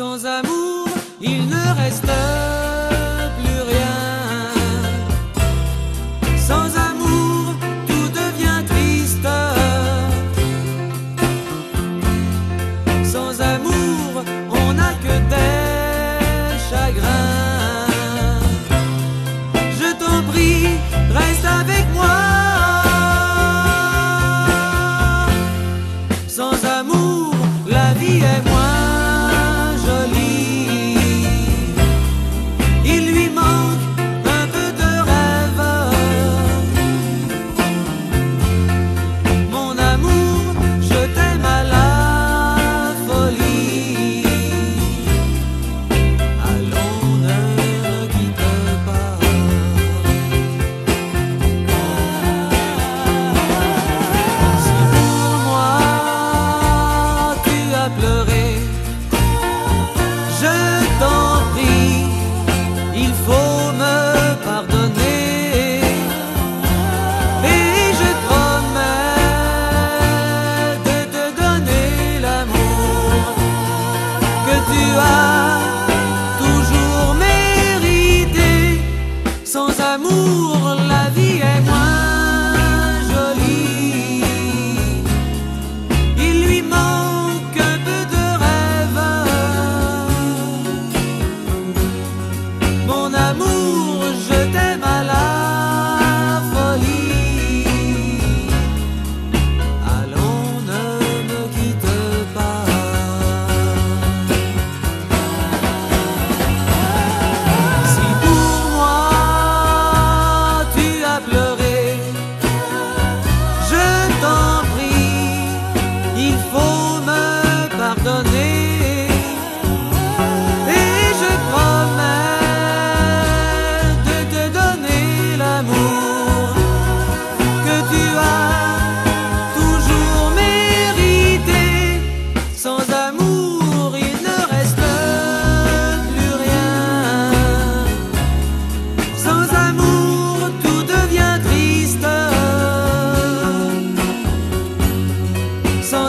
Sans amour, il ne reste plus rien. Sans amour, tout devient triste. Sans amour, on n'a que des chagrins. Je t'en prie, reste avec moi. Sans amour, la vie est Sans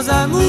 meus amores.